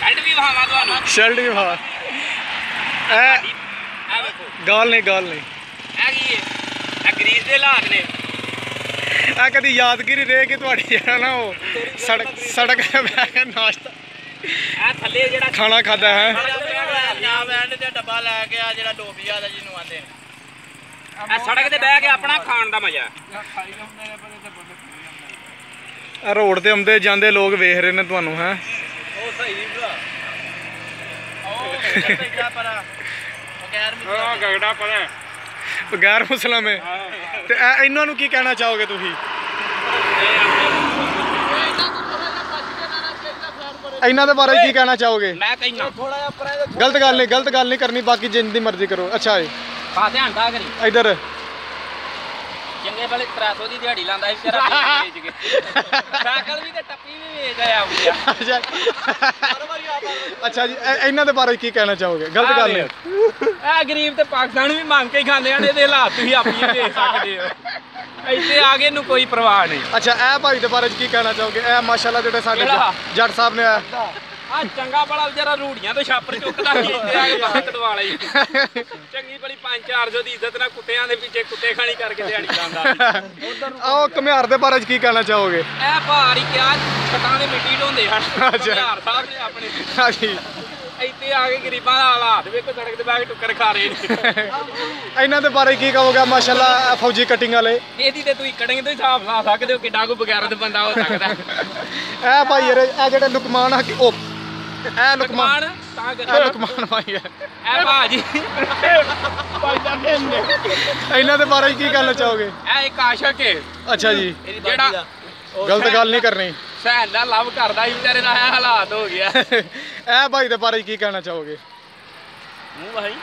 Shirt ਵੀ ਵਹਾਵਾਂ ਤੁਹਾਨੂੰ shirt ਵੀ ਪਾ ਇਹ ਆ ਵੇਖੋ ਗੱਲ ਨਹੀਂ ਗੱਲ ਨਹੀਂ। ਇਹ ਕੀ ਹੈ? ਇਹ ਗਰੀਸ ਦੇ ਹਾਲਾਤ ਨੇ। ਇਹ ਕਦੀ ਯਾਦਗਿਰੀ ਰਹਿ ਕਿ ਤੁਹਾਡੀ ਜਿਹੜਾ ਨਾ ਉਹ ਸੜਕ ਸੜਕ ਤੇ ਬਹਿ ਕੇ ਨਾਸ਼ਤਾ। ਇਹ ਥੱਲੇ ਜਿਹੜਾ ਖਾਣਾ ਖਾਦਾ ਹੈ? ਨਾ ਬੈਂਡ ਤੇ ਡੱਬਾ ਲੈ ਕੇ ਆ ਜਿਹੜਾ ਡੋਬੀਆ ਦਾ ਜਿਹਨੂੰ ਆਂਦੇ ਇਹ ਸੜਕ ਤੇ ਬਹਿ ਕੇ ਆਪਣਾ ਖਾਣ ਦਾ ਮਜ਼ਾ ਇਹ ਰੋਡ ਤੇ ਆਉਂਦੇ ਜਾਂਦੇ ਲੋਕ ਵੇਖ ਰਹੇ ਨੇ ਤੁਹਾਨੂੰ ਹੈ। ਉਹ ਸਹੀ ਨਹੀਂ ਭਰਾ। ਉਹ ਪਰਾ ਗਗੜਾ ਤੇ ਇਹ ਇਹਨਾਂ ਨੂੰ ਕੀ ਕਹਿਣਾ ਚਾਹੋਗੇ ਤੁਸੀਂ? ਇਹਨਾਂ ਦੇ ਬਾਰੇ ਕੀ ਕਹਿਣਾ ਚਾਹੋਗੇ? ਮੈਂ ਕਹਿੰਦਾ। ਥੋੜਾ ਜਿਹਾ ਪਰਾ ਗਲਤ ਗੱਲ ਨਹੀਂ ਗਲਤ ਗੱਲ ਨਹੀਂ ਕਰਨੀ ਬਾਕੀ ਜਿੰਦੀ ਮਰਜ਼ੀ ਕਰੋ। ਅੱਛਾ ਜੀ ਪਾ ਧਿਆਨ ਦਾ ਕਰੀ। ਇਧਰ। ਚੰਗੇ ਭਲੇ 300 ਦੀ ਦਿਹਾੜੀ ਲਾਂਦਾ ਸੀ ਤੇਰਾ ਵੇਚ ਕੇ। ਸਾਈਕਲ ਵੀ ਤੇ ਟੱਪੀ ਵੀ ਵੇਚ ਆਇਆ ਹੁੰਦਿਆ ਅੱਛਾ। ਅੱਛਾ ਜੀ ਇਹ- ਇਹਨਾਂ ਦੇ ਬਾਰੇ ਕੀ ਕਹਿਣਾ ਚਾਹੋਗੇ? ਗਲਤ ਗੱਲ ਨਹੀਂ। ਇਹ ਗਰੀਬ ਤੇ ਪਾਕਿਸਤਾਨ ਵੀ ਮੰਗ ਕੇ ਹੀ ਖਾਂਦੇ ਹਨ ਇਹਦੇ ਹਾਲਾਤ ਤੁਸੀਂ ਆਪਣੀ ਦੇਖ ਸਕਦੇ ਹੋ। ਇੱਥੇ ਆ ਗਏ ਨੂੰ ਕੋਈ ਪਰਵਾਹ ਨਹੀਂ। ਅੱਛਾ ਇਹ ਭਾਈ ਦੇ ਬਾਰੇ ਕੀ ਕਹਿਣਾ ਚਾਹੋਗੇ? ਇਹ ਮਾਸ਼ਾਅੱਲਾ ਜਿਹੜੇ ਸਾਡੇ ਜੱਟ ਸਾਹਿਬ ਨੇ ਆ ਆ ਚੰਗਾ ਬੜਾ ਵਿਚਾਰਾ ਰੂੜੀਆਂ ਤੋਂ ਛਾਪਰ ਚੁੱਕਦਾ ਸੀ ਇੱਥੇ ਆ ਕੇ ਬਾਹਰ ਕਟਵਾ ਲਈ। ਚੰਗੀ ਬੜੀ 5-400 ਦੀ ਇੱਜ਼ਤ ਨਾਲ ਕੁੱਤਿਆਂ ਦੇ ਪਿੱਛੇ ਕੁੱਤੇ ਖਾਣੀ ਕਰਕੇ ਦਿਹਾੜੀ ਲਾਂਦਾ ਆਓ ਘੁਮਿਆਰ ਦੇ ਬਾਰੇ 'ਚ ਕੀ ਕਹਿਣਾ ਚਾਹੋਗੇ? ਇਹ ਭਾਰ ਹੀ ਕਿਹਾ ਛਟਾਂ ਦੇ ਮਿੱਟੀ ਢੋਂਦੇ ਹਨ। ਬਿਹਾਰ ਸਾਹਿਬ ਨੇ ਆਪਣੇ। ਹਾਂਜੀ ਇੱਥੇ ਆ ਕੇ ਗਰੀਬਾਂ ਦਾ ਹਾਲਾਤ ਵੇਖੋ ਸੜਕ ਤੇ ਬਹਿ ਕੇ ਟੁੱਕਰ ਖਾ ਰਹੇ ਨੇ। ਇਹਨਾਂ ਦੇ ਬਾਰੇ ਕੀ ਕਹੋਗੇ? ਮਾਸ਼ਾਅੱਲਾ ਫੌਜੀ ਕਟਿੰਗ ਵਾਲੇ। ਇਹਦੀ ਤੇ ਤੁਸੀਂ ਕਟਿੰਗ ਤੋਂ ਹੀ ਹਿਸਾਬ ਲਾ ਸਕਦੇ ਹੋ ਕਿੱਡਾ ਕੋ ਬਗੈਰਤ ਬੰਦਾ ਹੋ ਸਕਦਾ। ਇਹ ਭਾਈ ਇਹ ਜਿਹੜੇ ਲੁਕਮਾਨ ਆ ਉਹ ਇਹ ਲੁਕਮਾਨ ਲਕਮਾਨ ਤਾਂ ਕਰ ਲੁਕਮਾਨ ਭਾਈ ਹੈ ਇਹ ਭਾਜੀ। ਇਹਨਾਂ ਦੇ ਬਾਰੇ ਕੀ ਕਹਿਣਾ ਚਾਹੋਗੇ? ਇਹ ਇੱਕ ਆਸ਼ਕ ਹੈ ਅੱਛਾ ਜੀ। ਜਿਹੜਾ ਗਲਤ ਗੱਲ ਨਹੀਂ ਕਰਨੀ। ਸਹਿਣ ਦਾ ਲਵ ਕਰਦਾ ਸੀ ਵਿਚਾਰੇ ਦਾ ਇਹ ਹਾਲਾਤ ਹੋ ਗਿਆ। ਇਹ ਭਾਈ ਦੇ ਬਾਰੇ ਕੀ ਕਹਿਣਾ ਚਾਹੋਗੇ? ਮੂੰਹ ਭਾਈ।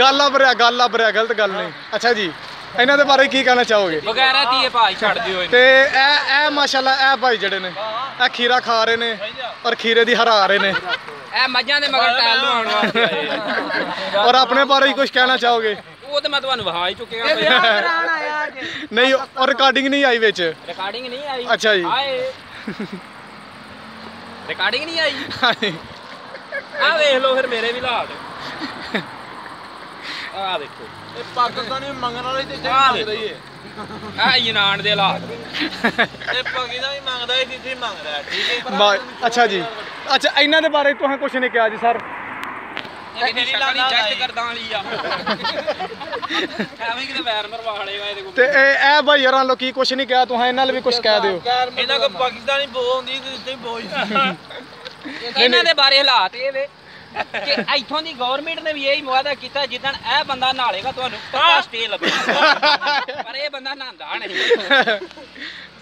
ਗੱਲ ਲੱਭ ਰਿਹਾ ਗੱਲ ਲੱਭ ਰਿਹਾ ਗਲਤ ਗੱਲ ਨਹੀਂ। ਅੱਛਾ ਜੀ। ਇਹਨਾਂ ਦੇ ਬਾਰੇ ਕੀ ਕਹਿਣਾ ਚਾਹੋਗੇ? ਵਗੈਰਾ ਦੀ ਇਹ ਭਾਈ ਛੱਡ ਦਿਓ ਤੇ ਇਹ ਇਹ ਮਾਸ਼ਾਅੱਲਾ ਇਹ ਭਾਈ ਜਿਹੜੇ ਨੇ ਇਹ ਖੀਰਾ ਖਾ ਰਹੇ ਨੇ ਔਰ ਖੀਰੇ ਦੀ ਹਰਾ ਰਹੇ ਨੇ। ਇਹ ਮੱਝਾਂ ਦੇ ਮਗਰ ਟੈਲ ਲਵਾਉਣ ਵਾਸਤੇ। ਔਰ ਆਪਣੇ ਬਾਰੇ ਕੁਝ ਕਹਿਣਾ ਚਾਹੋਗੇ? ਉਹ ਤੇ ਮੈਂ ਤੁਹਾਨੂੰ ਵਹਾ ਹੀ ਚੁੱਕਿਆ ਨਹੀਂ ਔਰ ਰਿਕਾਰਡਿੰਗ ਨਹੀਂ ਆਈ ਵਿੱਚ। ਰਿਕਾਰਡਿੰਗ ਨਹੀਂ ਆਈ। ਅੱਛਾ ਜੀ। ਰਿਕਾਰਡਿੰਗ ਨਹੀਂ ਆਈ। ਆ ਵੇਖ ਲਓ ਫਿਰ ਮੇਰੇ ਵੀ ਹਾਲਾਤ। ਆ ਦੇਖੋ। ਇਹ ਪਾਕਿਸਤਾਨੀ ਮੰਗਣ ਵਾਲੇ ਤੇ ਆਹ ਮੰਗਦਾ ਹੀ ਆ ਯੂਨਾਨ ਦੇ ਹਾਲਾਤ। ਇਹ ਪਾਕਿਸਤਾਨ ਵੀ ਮੰਗਦਾ ਹੀ ਇੱਥੇ ਮੰਗਦਾ ਹੈ, ਠੀਕ ਹੈ ਅੱਛਾ ਜੀ। ਅੱਛਾ ਇਹਨਾਂ ਦੇ ਬਾਰੇ ਤੁਸੀਂ ਕੁਝ ਨਹੀਂ ਕਿਹਾ ਜੀ ਸਰ। ਤੇ ਇਹ ਭਾਈ ਯਾਰਾਂ ਲੋ ਕੀ ਕੁਝ ਨਹੀਂ ਕਿਹਾ ਤੁਸੀਂ ਇਹਨਾਂ ਲਈ ਵੀ ਕੁਝ ਕਹਿ ਦਿਓ। ਇਹਨਾਂ ਕੋ ਪਾਕਿਸਤਾਨੀ ਬੋ ਹੁੰਦੀ ਤੇ ਬੋ ਇਹਨਾਂ ਦੇ ਬਾਰੇ ਹਾਲਾਤ ਇਹ ਵੇ। ਕਿ ਇੱਥੋਂ ਦੀ ਗਵਰਨਮੈਂਟ ਨੇ ਵੀ ਇਹੀ ਮੁਆਦਾ ਕੀਤਾ ਜਿੱਦਣ ਇਹ ਬੰਦਾ ਨਾਲੇਗਾ ਤੁਹਾਨੂੰ ਪੱਕਾ ਸਟੇ ਲੱਗੇਗਾ ਪਰ ਇਹ ਬੰਦਾ ਨਹਾਉਂਦਾ ਨਹੀਂ।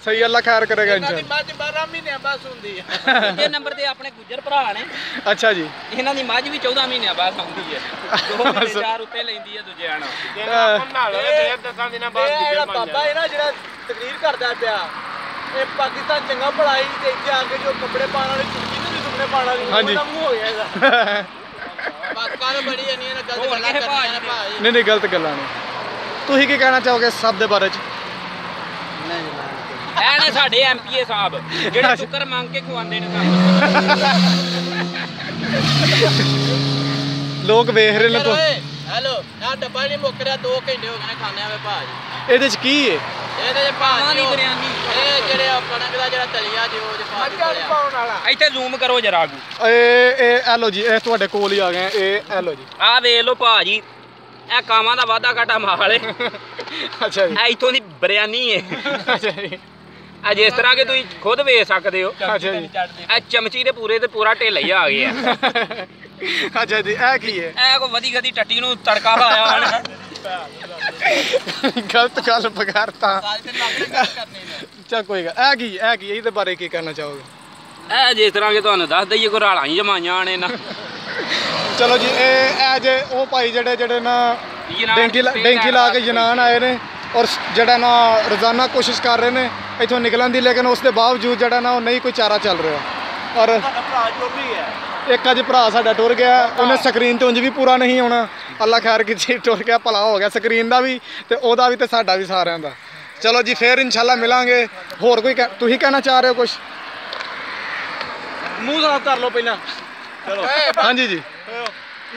ਸਹੀ ਅੱਲਾ ਖੈਰ ਕਰੇਗਾ ਇਹਨਾਂ ਦੀ ਇਨਸ਼ਾਅੱਲਾ ਮੱਝ 12 ਮਹੀਨਿਆਂ ਬਾਅਦ ਹੁੰਦੀ ਹੈ ਦੂਜੇ ਨੰਬਰ ਤੇ ਆਪਣੇ ਗੁੱਜਰ ਭਰਾ ਨੇ। ਅੱਛਾ ਜੀ। ਇਹਨਾਂ ਦੀ ਮੱਝ ਵੀ 14 ਮਹੀਨਿਆਂ ਬਾਅਦ ਆਉਂਦੀ ਹੈ ਦੋ ਮਹੀਨੇ ਚਾਰ ਉੱਤੇ ਲੈਂਦੀ ਹੈ ਦੂਜਿਆਂ ਨਾਲ ਇਹ ਜਿਹੜਾ ਬਾਬਾ ਹੈ ਨਾ ਜਿਹੜਾ ਤਕਰੀਰ ਕਰਦਾ ਪਿਆ ਇਹ ਪਾਕਿਸਤਾਨ ਚੰਗਾ ਪੜਾਈ ਤੇ ਇੱਥੇ ਆ ਕੇ ਜੋ ਕੱਪੜੇ ਪਾਉਣ ਵਾਲੀ ਚੁੱਕੀ ਨੂੰ ਸੁਪਨੇ ਪਾਉਣ ਵਾਲੀ ਹਾਂਜੀ। ਹੋ ਗਿਆ ਇਹਦਾ। ਪਾਕਿਸਤਾਨ ਬੜੀ ਨਹੀਂ ਇਹਨਾਂ ਗਲਤ ਗੱਲਾਂ ਕਰਨੀਆਂ ਨੇ ਭਾਈ ਨਹੀਂ ਨਹੀਂ ਗਲਤ ਗੱਲਾਂ ਨੇ। ਤੁਸੀਂ ਕੀ ਕਹਿਣਾ ਚਾਹੋਗੇ ਸਭ ਦੇ ਬਾਰੇ ਚ? ਇਹ ਨੇ ਸਾਡੇ ਐਮਪੀਏ ਸਾਹਿਬ ਜਿਹੜੇ ਸ਼ੁਕਰ ਮੰਗ ਕੇ ਖਵਾਉਂਦੇ ਨੇ ਸਾਨੂੰ। ਲੋਕ ਵੇਖ ਰਹੇ ਨੇ ਤਾਂ ਹੈਲੋ ਆ ਡੱਬਾ ਨਹੀਂ ਮੁੱਕ ਰਿਹਾ 2 ਘੰਟੇ ਹੋ ਗਏ ਨੇ ਖਾਣੇ ਆਵੇ ਭਾਜੀ ਇਹਦੇ ਚ ਕੀ ਹੈ ਇਹਦੇ ਚ ਭਾਜੀ ਉਹ-। ਇਹ ਜਿਹੜੇ ਆ ਕਣਕ ਦਾ ਜਿਹੜਾ ਤਲੀਆ ਜੋ ਪਾਉਣ ਵਾਲਾ। ਇੱਥੇ ਜ਼ੂਮ ਕਰੋ ਜਰਾ ਆਗੂ ਇਹ ਇਹ ਐਲੋ ਜੀ ਇਹ ਤੁਹਾਡੇ ਕੋਲ ਹੀ ਆ ਗਏ ਆ, ਇਹ ਐਲੋ ਜੀ। ਆ ਵੇਖ ਲਓ ਭਾਜੀ ਇਹ ਕਾਵਾਂ ਦਾ ਵਾਧਾ ਘਾਟਾ ਮਾਲ ਏ। ਅੱਛਾ ਜੀ। ਇਹ ਇੱਥੋਂ ਦੀ ਬਿਰਿਆਨੀ ਏ। ਅੱਛਾ ਜੀ। ਆ ਜਿਸ ਤਰ੍ਹਾਂ ਕਿ ਤੁਸੀਂ ਖੁਦ ਵੇਖ ਸਕਦੇ ਹੋ। ਅੱਛਾ ਜੀ। ਇਹ ਚਮਚੀ ਦੇ ਪੂਰੇ ਤੇ ਪੂਰਾ ਢੇਲਾ ਹੀ ਆ ਗਿਆ ਅੱਛਾ ਜੀ ਇਹ ਕੀ ਹੈ ਇਹ ਕੋ ਵਧੀ ਖਦੀ ਟੱਟੀ ਨੂੰ ਤੜਕਾ ਲਾਇਆ ਹਨ ਗਲਤ ਗੱਲ ਬਗਾਰਤਾ ਕਰਨੀ ਚਾ ਕੋਈ ਗੱਲ ਇਹ ਕੀ ਇਹ ਕੀ ਇਹਦੇ ਬਾਰੇ ਕੀ ਕਹਿਣਾ ਚਾਹੋਗੇ? ਇਹ ਜਿਸ ਤਰ੍ਹਾਂ ਕਿ ਤੁਹਾਨੂੰ ਦੱਸ ਦਈਏ ਕੋ ਰਾਲਾਂ ਹੀ ਜਮਾਈਆਂ ਨੇ ਨਾ। ਚਲੋ ਜੀ ਇਹ ਇਹ ਜੇ ਉਹ ਭਾਈ ਜਿਹੜੇ ਜਿਹੜੇ ਨਾ ਡੈਂਕੀ ਲਾ- ਸਟੇਟ ਡੈਂਕੀ ਲਾ ਕੇ। ਜਨਾਨ ਆਏ ਨੇ ਔਰ ਜਿਹੜਾ ਨਾ ਰੋਜ਼ਾਨਾ ਕੋਸ਼ਿਸ਼ ਕਰ ਰਹੇ ਨੇ ਇਥੋਂ ਨਿਕਲਣ ਦੀ ਲੇਕਿਨ ਉਸ ਦੇ ਬਾਵਜੂਦ ਜਿਹੜਾ ਨਾ ਉਹ ਨਹੀਂ ਕੋਈ ਚਾਰਾ ਚੱਲ ਰਿਹਾ। ਔਰ ਭਰਾ ਜੋ ਵੀ ਹੈ ਇੱਕ ਅੱਜ ਭਰਾ ਸਾਡਾ ਟੁਰ ਗਿਆ ਉਹਨੇ ਸਕਰੀਨ ਤੇ ਉਂਝ ਵੀ ਪੂਰਾ ਨਹੀਂ ਆਉਣਾ। ਅੱਲਾ ਖੈਰ ਕੀਤੀ ਟੁਰ ਗਿਆ ਭਲਾ ਹੋ ਗਿਆ ਸਕਰੀਨ ਦਾ ਵੀ ਤੇ ਉਹਦਾ ਵੀ ਤੇ ਸਾਡਾ ਵੀ ਸਾਰਿਆਂ ਦਾ। ਚਲੋ ਜੀ ਫੇਰ ਇਨਸ਼ਾਅੱਲਾ ਮਿਲਾਂਗੇ। ਹੋਰ ਕੋਈ ਤੁਸੀਂ ਕਹਿਣਾ ਚਾਹ ਰਹੇ ਹੋ ਕੁਝ ਮੂੰਹ ਸਾਫ਼ ਕਰ ਲਓ ਪਹਿਲਾਂ। ਚਲੋ। ਹਾਂਜੀ ਜੀ।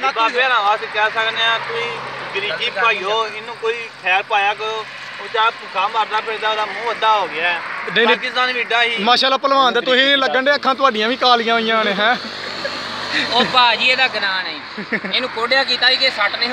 ਬਾਬੇ ਨਾਲ ਅਸੀਂ ਕਹਿ ਸਕਨੇ ਆ ਤੁਸੀਂ ਗਰੀਜੀ ਭਾਈਓ ਇਹਨੂੰ ਕੋਈ ਖੈਰ ਪਾਇਆ ਕਰੋ। ਉਹ ਚਾਹ ਭੁੱਖਾ ਮਰਦਾ ਫਿਰਦਾ ਉਹਦਾ ਮੂੰਹ ਅੱਧਾ ਹੋ ਗਿਆ। ਪਾਕਿਸਤਾਨ ਵੀ ਏਡਾ ਹੀ ਮਾਸ਼ਾਅੱਲਾ ਪਹਿਲਵਾਨ ਤੇ ਤੁਸੀਂ ਲੱਗਣ ਦੇ ਅੱਖਾਂ ਤੁਹਾਡੀਆਂ ਵੀ ਕਾਲੀਆਂ ਹੋਈਆਂ ਨੇ ਹੈ। ਉਹ ਭਾਜੀ ਇਹਦਾ ਗਨਾਹ ਨਹੀਂ। ਇਹਨੂੰ ਕੋਡਿਆ ਕੀਤਾ ਸੀ ਕਿ ਸੱਟ ਨਹੀਂ